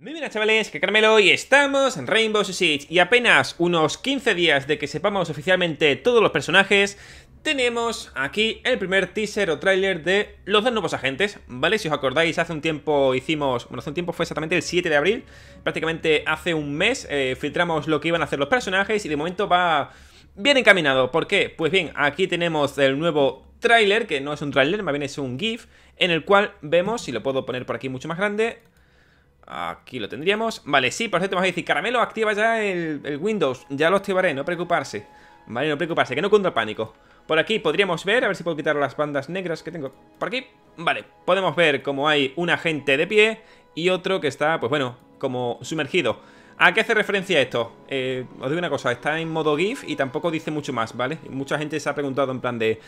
Muy buenas chavales, que Carmelo y estamos en Rainbow Six y apenas unos 15 días de que sepamos oficialmente todos los personajes tenemos aquí el primer teaser o tráiler de los dos nuevos agentes, ¿vale? Si os acordáis, hace un tiempo hicimos, bueno, hace un tiempo fue exactamente el 7 de abril, prácticamente hace un mes eh, filtramos lo que iban a hacer los personajes y de momento va bien encaminado. ¿Por qué? Pues bien, aquí tenemos el nuevo tráiler, que no es un tráiler, más bien es un GIF, en el cual vemos, si lo puedo poner por aquí mucho más grande, Aquí lo tendríamos. Vale, sí, por cierto, vamos a decir, Caramelo, activa ya el, Windows. Ya lo activaré, no preocuparse. Vale, no preocuparse, que no cunda pánico. Por aquí podríamos ver, a ver si puedo quitar las bandas negras que tengo por aquí. Vale, podemos ver como hay un agente de pie y otro que está, pues bueno, como sumergido. ¿A qué hace referencia esto? Eh, os digo una cosa, está en modo GIF y tampoco dice mucho más, ¿vale? Mucha gente se ha preguntado en plan de...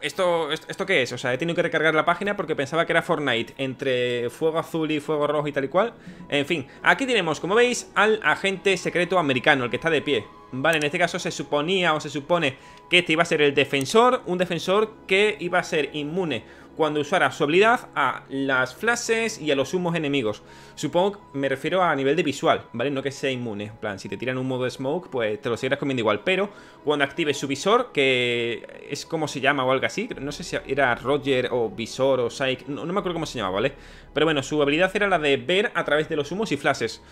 ¿Esto, esto, qué es? O sea, he tenido que recargar la página porque pensaba que era Fortnite entre fuego azul y fuego rojo y tal y cual. En fin, aquí tenemos, como veis, al agente secreto americano, el que está de pie. Vale, en este caso se suponía o se supone que este iba a ser el defensor, un defensor que iba a ser inmune cuando usara su habilidad a las flashes y a los humos enemigos. Supongo que me refiero a nivel de visual, ¿vale? No que sea inmune. En plan, si te tiran un modo de smoke, pues te lo seguirás comiendo igual. Pero cuando active su visor, que es como se llama o algo así, no sé si era Roger o visor o Psych, no, me acuerdo cómo se llama, ¿vale? Pero bueno, su habilidad era la de ver a través de los humos y flashes.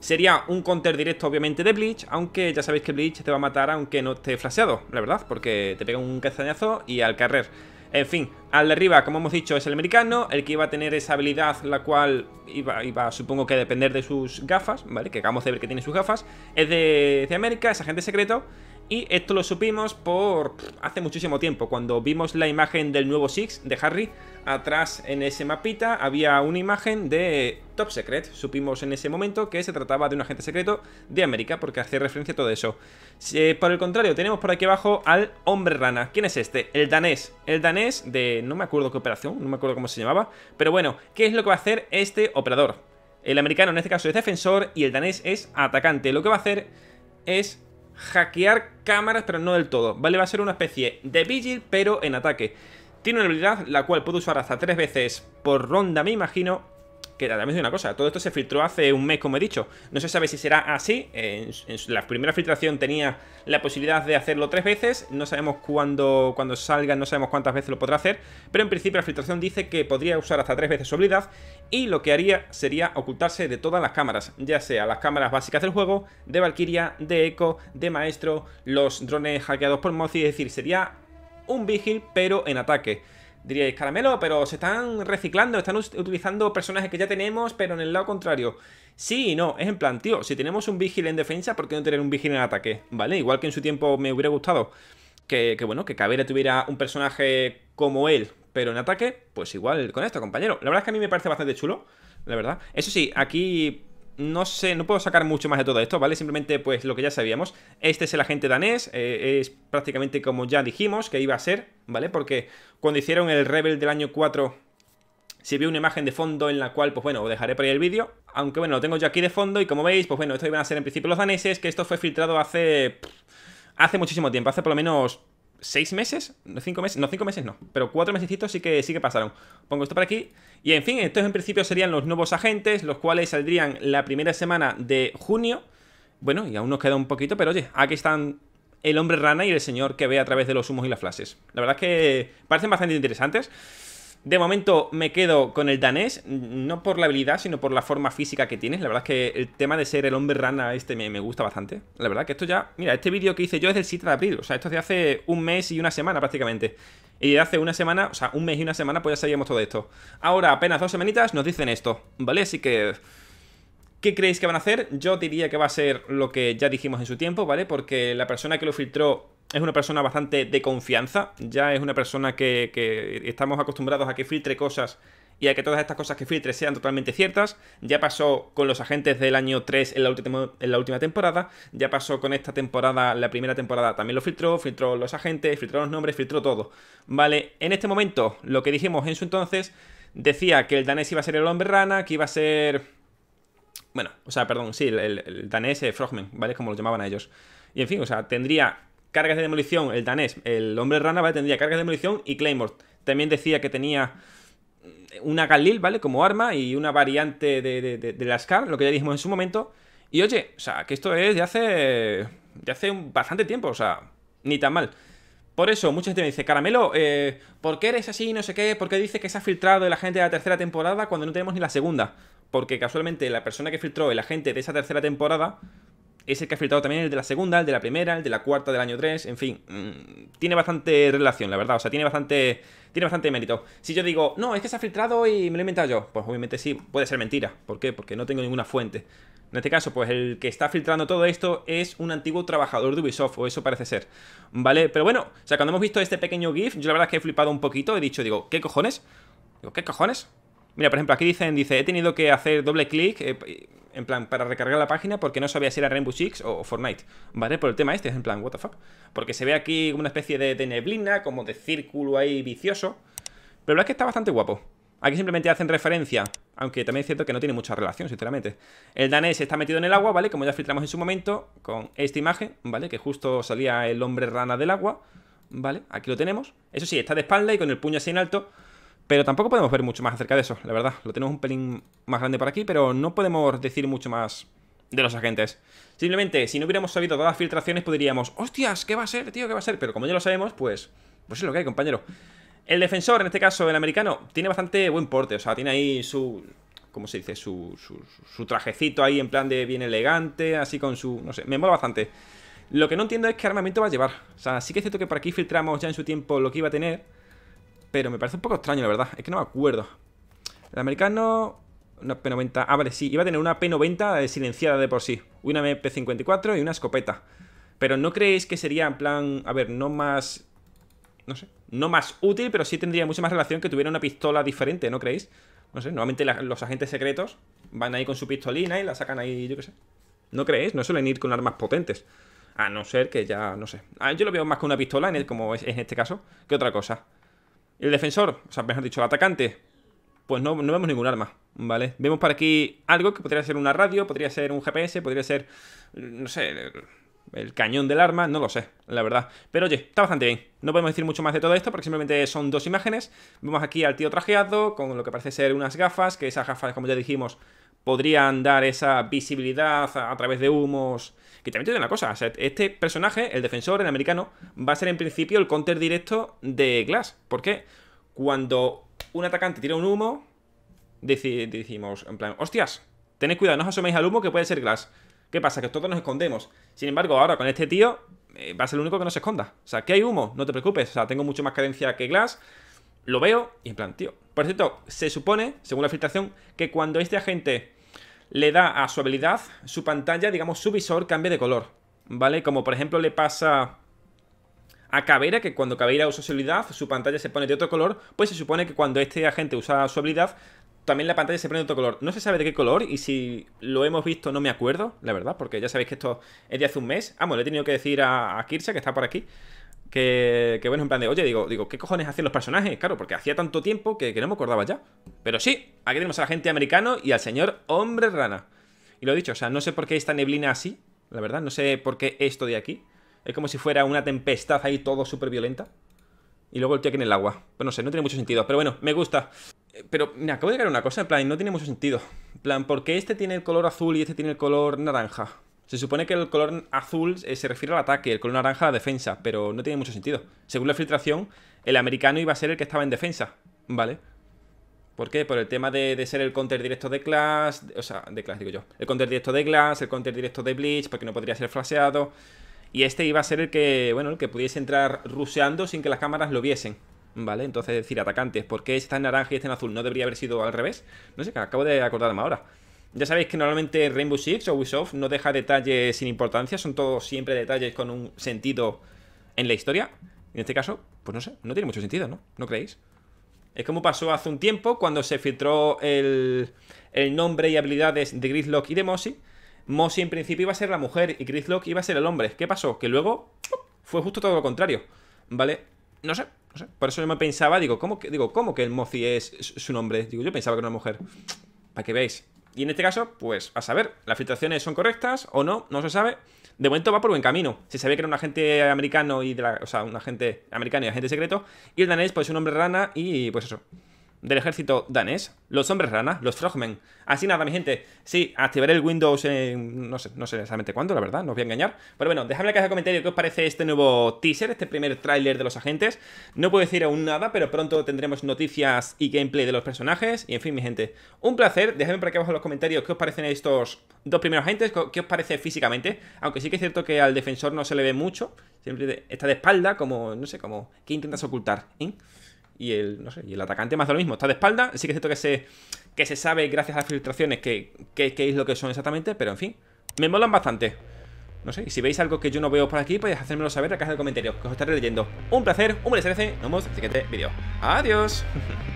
Sería un counter directo obviamente de Bleach, aunque ya sabéis que Bleach te va a matar aunque no esté flasheado, la verdad, porque te pega un castañazo y al carrer. En fin, al de arriba, como hemos dicho, es el americano, el que iba a tener esa habilidad, la cual iba, iba supongo que a depender de sus gafas, ¿vale? Que acabamos de ver que tiene sus gafas. Es de, de América, es agente secreto, y esto lo supimos por hace muchísimo tiempo, cuando vimos la imagen del nuevo Six de Harry. Atrás en ese mapita había una imagen de Top Secret. Supimos en ese momento que se trataba de un agente secreto de América, porque hace referencia a todo eso. por el contrario, tenemos por aquí abajo al hombre rana. ¿Quién es este? El danés. El danés de... no me acuerdo qué operación, no me acuerdo cómo se llamaba. Pero bueno, ¿qué es lo que va a hacer este operador? El americano en este caso es defensor y el danés es atacante. Lo que va a hacer es hackear cámaras, pero no del todo, ¿vale? Va a ser una especie de Vigil, pero en ataque. Tiene una habilidad la cual puede usar hasta tres veces por ronda, me imagino, que también es una cosa, todo esto se filtró hace un mes, como he dicho. No se sabe si será así. En, la primera filtración tenía la posibilidad de hacerlo tres veces. No sabemos cuándo, cuando salga, no sabemos cuántas veces lo podrá hacer. Pero en principio la filtración dice que podría usar hasta tres veces su habilidad. Y lo que haría sería ocultarse de todas las cámaras. Ya sea las cámaras básicas del juego, de Valkyria, de Echo, de Maestro, los drones hackeados por Mozi. Es decir, sería un Vigil, pero en ataque. Diríais, caramelo, pero se están reciclando, están utilizando personajes que ya tenemos, pero en el lado contrario. Sí y no, es en plan, tío, si tenemos un Vigil en defensa, ¿por qué no tener un Vigil en ataque? ¿Vale? Igual que en su tiempo me hubiera gustado que, bueno, que Caveira tuviera un personaje como él, pero en ataque, pues igual con esto, compañero. La verdad es que a mí me parece bastante chulo, la verdad. Eso sí, aquí no sé, no puedo sacar mucho más de todo esto, ¿vale? Simplemente, pues, lo que ya sabíamos. Este es el agente danés, eh, es prácticamente como ya dijimos que iba a ser, ¿vale? Porque cuando hicieron el Rebel del año 4, se vio una imagen de fondo en la cual, pues bueno, dejaré por ahí el vídeo. Aunque bueno, lo tengo yo aquí de fondo y como veis, pues bueno, esto iban a ser en principio los daneses, que esto fue filtrado hace... Hace muchísimo tiempo, hace por lo menos seis meses, no cinco meses, no cinco meses no, pero cuatro mesecitos sí que sí que pasaron. Pongo esto por aquí y en fin, estos en principio serían los nuevos agentes, los cuales saldrían la primera semana de junio. Bueno, y aún nos queda un poquito, pero oye, aquí están el hombre rana y el señor que ve a través de los humos y las flashes. La verdad es que parecen bastante interesantes. De momento me quedo con el danés, no por la habilidad, sino por la forma física que tienes. La verdad es que el tema de ser el hombre rana este me, gusta bastante. La verdad que esto ya... Mira, este vídeo que hice yo es del 7 de abril, o sea, esto es de hace un mes y una semana prácticamente. Y hace una semana, o sea, un mes y una semana, pues ya sabíamos todo esto. Ahora, apenas dos semanitas, nos dicen esto, ¿vale? Así que... ¿Qué creéis que van a hacer? Yo diría que va a ser lo que ya dijimos en su tiempo, ¿vale? Porque la persona que lo filtró es una persona bastante de confianza, ya es una persona que, estamos acostumbrados a que filtre cosas y a que todas estas cosas que filtre sean totalmente ciertas. Ya pasó con los agentes del año 3 en la, última, en la última temporada, ya pasó con esta temporada, la primera temporada también lo filtró, filtró los agentes, filtró los nombres, filtró todo. Vale, en este momento, lo que dijimos en su entonces, decía que el danés iba a ser el hombre rana, que iba a ser... Bueno, o sea, perdón, sí, el, danés eh, Frogman, ¿vale? Como lo llamaban a ellos. Y en fin, o sea, tendría cargas de demolición, el danés, el hombre rana, ¿vale? Tendría cargas de demolición y Claymore. También decía que tenía una Galil, ¿vale? Como arma y una variante de, de, la Scar, lo que ya dijimos en su momento. Y oye, o sea, que esto es de hace. de hace bastante tiempo, o sea, ni tan mal. Por eso, mucha gente me dice, Caramelo, eh, ¿por qué eres así? No sé qué, ¿por qué dice que se ha filtrado el agente de la tercera temporada cuando no tenemos ni la segunda? Porque casualmente la persona que filtró el agente de esa tercera temporada es el que ha filtrado también el de la segunda, el de la primera, el de la cuarta del año 3, en fin, mm, tiene bastante relación, la verdad, o sea, tiene bastante, tiene bastante mérito. Si yo digo, no, es que se ha filtrado y me lo he inventado yo, pues obviamente sí, puede ser mentira. ¿Por qué? Porque no tengo ninguna fuente. En este caso, pues el que está filtrando todo esto es un antiguo trabajador de Ubisoft, o eso parece ser. ¿Vale? Pero bueno, o sea, cuando hemos visto este pequeño GIF, yo la verdad es que he flipado un poquito, he dicho, digo, ¿qué cojones? Digo, ¿qué cojones? Mira, por ejemplo, aquí dicen, dice, he tenido que hacer doble clic, eh, en plan, para recargar la página porque no sabía si era Rainbow Six o Fortnite, ¿vale? Por el tema este, es en plan, what the fuck. Porque se ve aquí una especie de, de neblina, como de círculo ahí vicioso. Pero la verdad es que está bastante guapo. Aquí simplemente hacen referencia, aunque también es cierto que no tiene mucha relación, sinceramente. El danés está metido en el agua, ¿vale? Como ya filtramos en su momento, con esta imagen, ¿vale? Que justo salía el hombre rana del agua, ¿vale? Aquí lo tenemos. Eso sí, está de espalda y con el puño así en alto. Pero tampoco podemos ver mucho más acerca de eso, la verdad. Lo tenemos un pelín más grande por aquí, pero no podemos decir mucho más de los agentes. Simplemente, si no hubiéramos sabido todas las filtraciones, podríamos, hostias, ¿qué va a ser, tío? ¿Qué va a ser? Pero como ya lo sabemos, pues, pues es lo que hay, compañero. El defensor, en este caso el americano, tiene bastante buen porte. O sea, tiene ahí su... ¿Cómo se dice? Su, su, trajecito ahí en plan de bien elegante, así con su... No sé, me mola bastante. Lo que no entiendo es qué armamento va a llevar. O sea, sí que es cierto que por aquí filtramos ya en su tiempo lo que iba a tener. Pero me parece un poco extraño, la verdad. Es que no me acuerdo. El americano... Una P90... Ah, vale, sí. Iba a tener una P90 silenciada de por sí. Una MP54 y una escopeta. Pero ¿no creéis que sería en plan... A ver, no más no sé, no más útil, pero sí tendría mucha más relación que tuviera una pistola diferente, ¿no creéis? No sé, normalmente los agentes secretos van ahí con su pistolina y la sacan ahí, yo qué sé. ¿No creéis? No suelen ir con armas potentes. A no ser que ya, no sé. Ah, yo lo veo más con una pistola, en como es en este caso, que otra cosa. El defensor, o sea, mejor dicho, el atacante, pues no, no vemos ningún arma, ¿vale? Vemos por aquí algo que podría ser una radio, podría ser un GPS, podría ser, no sé, el cañón del arma, no lo sé, la verdad. Pero oye, está bastante bien. No podemos decir mucho más de todo esto porque simplemente son dos imágenes. Vemos aquí al tío trajeado con lo que parece ser unas gafas, que esas gafas, como ya dijimos, podrían dar esa visibilidad a, través de humos. Que también tiene una cosa, este personaje, el defensor, el americano, va a ser en principio el counter directo de Glass. ¿Por qué? Cuando un atacante tira un humo, decimos, en plan, hostias, tened cuidado, no os asoméis al humo que puede ser Glass. ¿Qué pasa? Que todos nos escondemos. Sin embargo, ahora con este tío eh, va a ser el único que no se esconda. O sea, que hay humo, no te preocupes. O sea, tengo mucho más cadencia que Glass. Lo veo y en plan, tío. Por cierto, se supone, según la filtración, que cuando este agente le da a su habilidad, su pantalla, digamos, su visor cambia de color. ¿Vale? Como por ejemplo le pasa a Caveira, que cuando Caveira usa su habilidad, su pantalla se pone de otro color, pues se supone que cuando este agente usa su habilidad, también la pantalla se pone de otro color. No se sabe de qué color y si lo hemos visto no me acuerdo, la verdad, porque ya sabéis que esto es de hace un mes. Vamos, le he tenido que decir a, a Kirsa, que está por aquí, que, que, bueno, en plan de, oye, digo, digo, ¿qué cojones hacen los personajes? Claro, porque hacía tanto tiempo que, no me acordaba ya. Pero sí, aquí tenemos a la gente americano y al señor hombre rana. Y lo he dicho, o sea, no sé por qué esta neblina así, la verdad, no sé por qué esto de aquí. Es como si fuera una tempestad ahí todo súper violenta. Y luego el tío aquí en el agua. Pues no sé, no tiene mucho sentido. Pero bueno, me gusta. Pero me acabo de llegar una cosa, en plan, no tiene mucho sentido. En plan, ¿por qué este tiene el color azul y este tiene el color naranja? Se supone que el color azul eh, se refiere al ataque, el color naranja a la defensa, pero no tiene mucho sentido. Según la filtración, el americano iba a ser el que estaba en defensa, ¿vale? ¿Por qué? Por el tema de, ser el counter directo de Clash, o sea, de Clash digo yo. El counter directo de Glass, el counter directo de Bleach, porque no podría ser flasheado. Y este iba a ser el que, bueno, el que pudiese entrar ruseando sin que las cámaras lo viesen. ¿Vale? Entonces, decir, atacantes, ¿por qué está en naranja y este en azul? ¿No debería haber sido al revés? No sé, acabo de acordarme ahora. Ya sabéis que normalmente Rainbow Six o Ubisoft no deja detalles sin importancia, son todos siempre detalles con un sentido en la historia. En este caso, pues no sé, no tiene mucho sentido, ¿no? ¿No creéis? Es como pasó hace un tiempo cuando se filtró el, el nombre y habilidades de Gridlock y de Mossy. Mossy en principio iba a ser la mujer y Gridlock iba a ser el hombre. ¿Qué pasó? Que luego fue justo todo lo contrario. ¿Vale? No sé, por eso yo me pensaba, digo, ¿cómo digo, ¿cómo que el Mozi es su nombre? Digo, yo pensaba que era una mujer. Para que veáis. Y en este caso, pues a saber, las filtraciones son correctas o no, no se sabe. De momento va por buen camino. Se sabe que era un agente americano y de la, o sea, un agente americano y agente secreto. Y el danés, pues es un hombre rana y pues eso. Del ejército danés, los hombres rana, los frogmen. Así nada, mi gente, sí, activaré el Windows en... no sé, no sé exactamente cuándo, la verdad, no os voy a engañar. Pero bueno, dejadme en la caja de comentarios qué os parece este nuevo teaser, este primer tráiler de los agentes. No puedo decir aún nada, pero pronto tendremos noticias y gameplay de los personajes. Y en fin, mi gente, un placer. Dejadme por aquí abajo en los comentarios qué os parecen estos dos primeros agentes, qué os parece físicamente. Aunque sí que es cierto que al defensor no se le ve mucho, siempre está de espalda, como, no sé, como, ¿qué intentas ocultar? ¿eh? Y el, no sé, y el atacante más de lo mismo, está de espalda, sí que es cierto que se, que se sabe gracias a las filtraciones qué que, es lo que son exactamente, pero en fin, me molan bastante. No sé, y si veis algo que yo no veo por aquí, podéis hacérmelo saber en la caja de comentarios, que os estaré leyendo. Un placer, un buen nos vemos en el siguiente vídeo. Adiós.